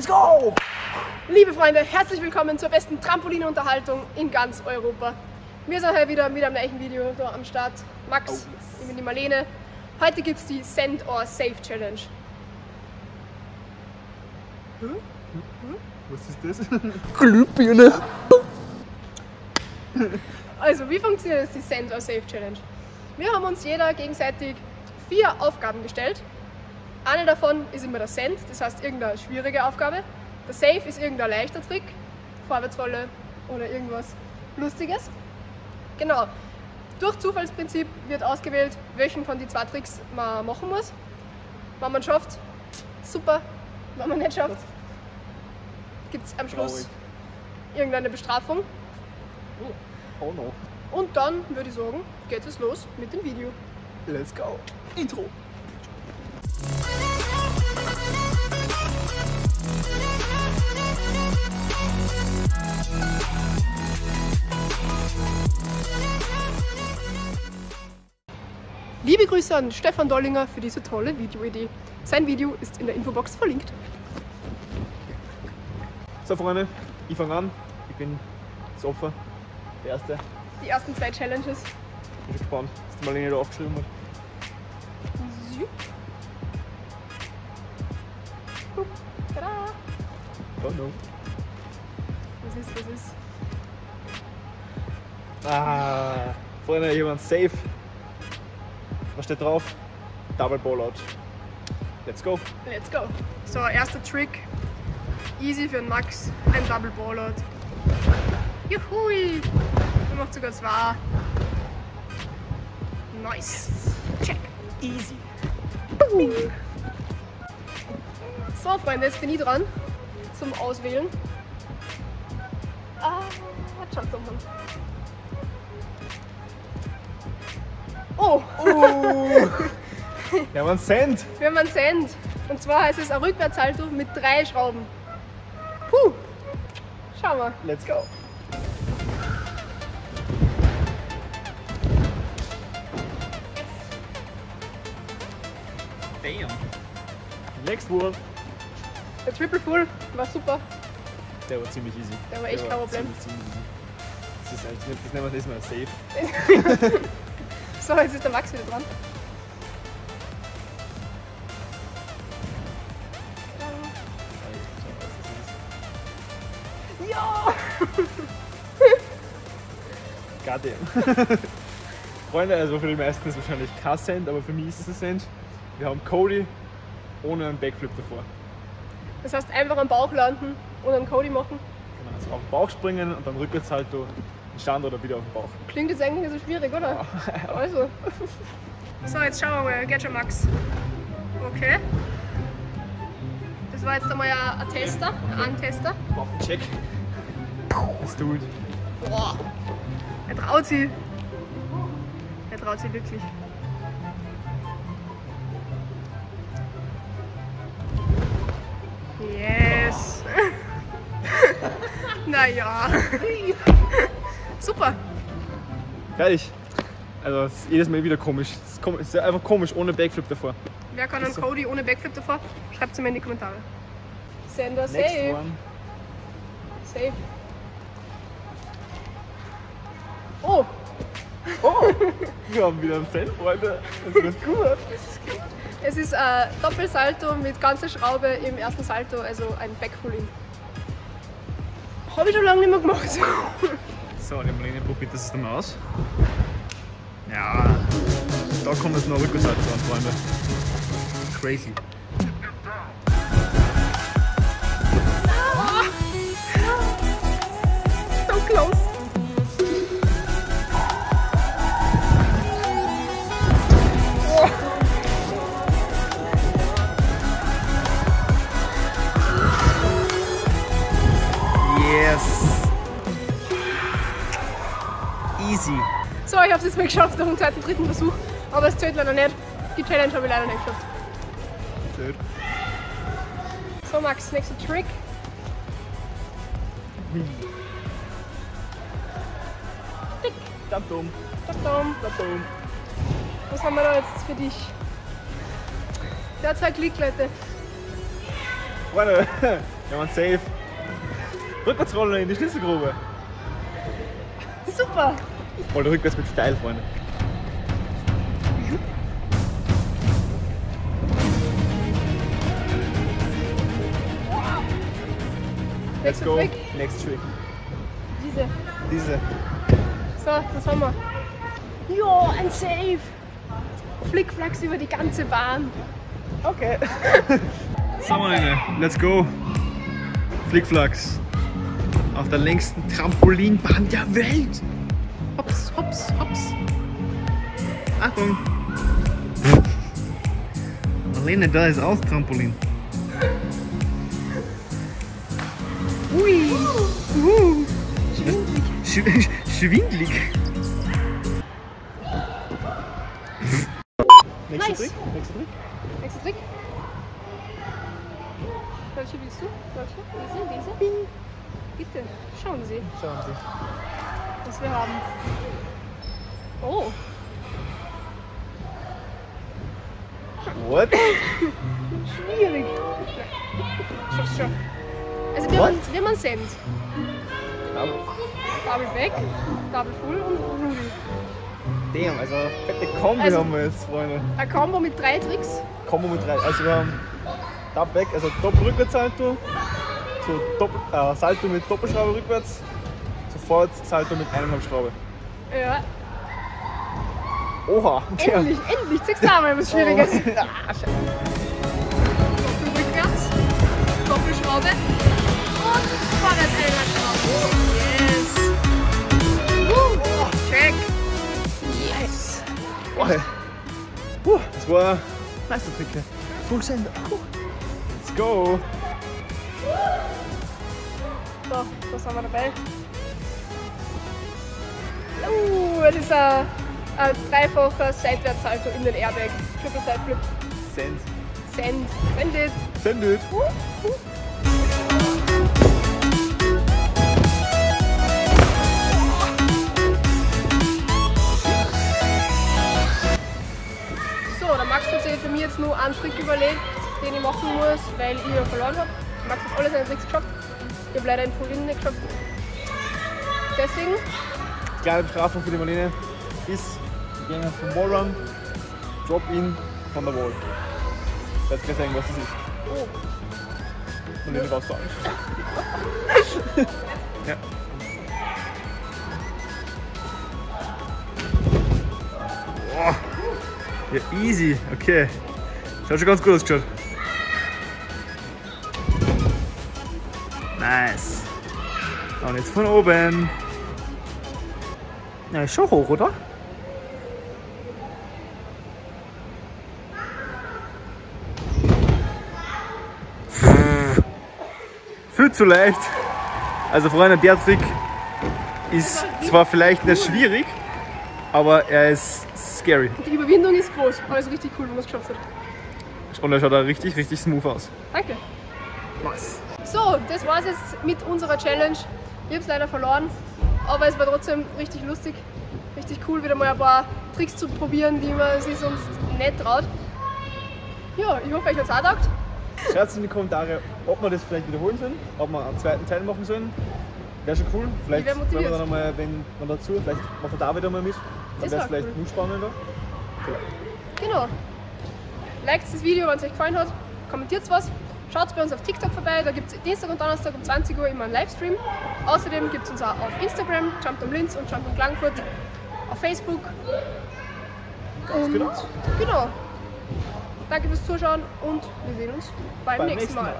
Let's go! Liebe Freunde, herzlich willkommen zur besten Trampolinunterhaltung in ganz Europa. Wir sind heute wieder mit einem neuen Video da am Start. Max, Oh, ich bin die Marlene. Heute gibt es die Send or Save Challenge. Was ist das? Glühbirne. Also, wie funktioniert jetzt die Send or Save Challenge? Wir haben uns jeder gegenseitig vier Aufgaben gestellt. Eine davon ist immer der Send, das heißt irgendeine schwierige Aufgabe. Der Save ist irgendein leichter Trick, Vorwärtsrolle oder irgendwas Lustiges. Genau. Durch Zufallsprinzip wird ausgewählt, welchen von den zwei Tricks man machen muss. Wenn man schafft, super. Wenn man nicht schafft, gibt es am Schluss irgendeine Bestrafung. Oh no. Und dann würde ich sagen, geht es los mit dem Video. Let's go. Intro. Liebe Grüße an Stefan Dollinger für diese tolle Videoidee. Sein Video ist in der Infobox verlinkt. So, Freunde, ich fange an. Ich bin das Opfer. Der erste. Die ersten zwei Challenges. Bin schon gespannt, was die Marlene da aufgeschrieben hat. Zü. Oh no. Was ist, was ist? Ah, Freunde, jemand safe. Was steht drauf? Double Ballout. Let's go. Let's go. So, erster Trick. Easy für den Max. Ein Double Ballout. Juhui! Er macht sogar zwei. Nice. Check. Easy. So, Freunde, jetzt bin ich dran zum Auswählen. Ah, doch mal. Oh, Oh. ja, man Cent. wir haben einen Send. Und zwar heißt es ein Rückwärtssalto mit drei Schrauben. Puh, schau mal. Let's go. Damn. Next one. Der Triple Full war super. Der war ziemlich easy. Der war echt kein Problem. Ziemlich, ziemlich easy. Das ist eigentlich nicht, das nennen wir das mal safe. So, jetzt ist der Max wieder dran. Ja! Goddamn. Freunde, also für die meisten ist es wahrscheinlich kein Cent, aber für mich ist es ein Cent. Wir haben Cody ohne einen Backflip davor. Das heißt, einfach am Bauch landen und einen Cody machen. Genau, also auf den Bauch springen und beim Rückwärtssalto einen Stand oder wieder auf den Bauch. Klingt jetzt eigentlich nicht so schwierig, oder? Also. So, jetzt schauen wir mal. Geht schon, Max. Okay. Das war jetzt einmal ein, ein Tester, ein Antester. Check. Let's do it. Boah. Er traut sich. Er traut sich wirklich. Yes. naja. Super. Fertig. Also es ist jedes Mal wieder komisch. Es ist, es ist einfach komisch ohne Backflip davor. Wer kann einen. Cody ohne Backflip davor? Schreibt es mir in die Kommentare. Sender Next safe. one. Safe. Oh, Oh, wir haben wieder einen Cent, Freunde. Das ist gut. Es ist ein Doppelsalto mit ganzer Schraube im ersten Salto, also ein Backpulling. Habe ich schon lange nicht mehr gemacht. So, die Marlene probiert das einmal aus. Ja, da kommt jetzt noch Rückwärtssalto an, Freunde. Crazy. so close. Es mal geschafft nach dem zweiten, dritten Versuch. Aber es zählt leider nicht. Die Challenge habe ich leider nicht geschafft. Gut. So, Max, nächster Trick. Da dumm. Tadam. Da dumm. Was haben wir da jetzt für dich? Der hat zwei Klick, Leute. Freunde, Wir haben safe. Rückwärtsrolle in die Schlüsselgrube. Super! Oder rückwärts mit Style, Freunde. Let's go. Trick. Next trick. Diese. Diese. So, was haben wir? Jo, ein Safe! Flickflacks über die ganze Bahn. Okay. so, meine, let's go. Flickflacks. Auf der längsten Trampolinbahn der Welt. Hops, hops, hops. Achtung. Marlene, da ist auch Trampolin. Ui! Uh. Sch schwindlig. Nächster Nice. Trick? Nächster Trick? Nächster Trick. Welche willst du? Welche? Diese? Diese? Bitte, schauen Sie, Schauen Sie. Was wir haben. Oh, What? schwierig. Schau, schau. Also wir What? haben, wir haben Send. Double weg, Double full und Rudy. Damn, also fette Kombi Also- haben wir jetzt, Freunde. Ein Combo mit drei Tricks. Kombo mit drei. Also wir haben Tab weg, also Doppelrückwärtssalto, so Doppel, äh, Salto mit Doppelschraube rückwärts, sofort Salto mit eineinhalb Schraube. Ja, Oha! endlich, endlich. Zeig's da mal was Schwieriges. Oh. Ah, scheiße. Doppel rückwärts, Doppelschraube und vorwärts Einheitsschraube. Yes. Uh, check. Yes. Oh, hey. Puh, das war Meistertrick. Full Send. Let's go! So, was haben wir dabei? Uh, das ist ein, ein dreifacher Seitwärtssalto in den Airbag. Triple Side Flip. Send. Send. Send it. Send it! Uh, uh. So, der Max hat sich für mich jetzt nur einen Trick überlegt, den ich machen muss, weil ich ja verloren habe. Max hat alle seine Tricks geschafft. Ich habe leider den Full In nicht geschafft. Deswegen, Kleine Bestrafung für die Marlene ist, wir gehen vom Wallrun, Drop-In von der Wall. Jetzt gleich sagen, was das ist. oh, Marlene, was sagen? ja. Boah. Ja, easy. Okay. Schaut schon ganz gut aus geschaut. Nice. Und jetzt von oben. Ja, ist schon hoch, oder? Viel zu leicht. Also Freunde, der Trick ist zwar vielleicht nicht schwierig, aber er ist scary. die Überwindung ist groß, aber es ist richtig cool, wenn man es geschafft hat. Und er schaut da richtig, richtig smooth aus. Danke. Nice. So, das war's jetzt mit unserer Challenge. Ich hab's leider verloren, aber es war trotzdem richtig lustig, richtig cool, wieder mal ein paar Tricks zu probieren, die man sich sonst nicht traut. Ja, ich hoffe, euch hat's auch taugt. Schreibt in die Kommentare, ob wir das vielleicht wiederholen sollen, ob wir einen zweiten Teil machen sollen. Wäre schon cool. Vielleicht, wenn wir dann einmal, wenn man dazu, vielleicht macht der David einmal mit. Dann wäre es vielleicht cool. noch spannender. Genau. Liked das Video, wenn es euch gefallen hat. Kommentiert was. Schaut bei uns auf TikTok vorbei, da gibt es Dienstag und Donnerstag um 20 Uhr immer einen Livestream. Außerdem gibt es uns auch auf Instagram, Jump um Linz und Jump um Klagenfurt, auf Facebook. Und genau. genau. Danke fürs Zuschauen und wir sehen uns beim, Beim nächsten Mal. Mal.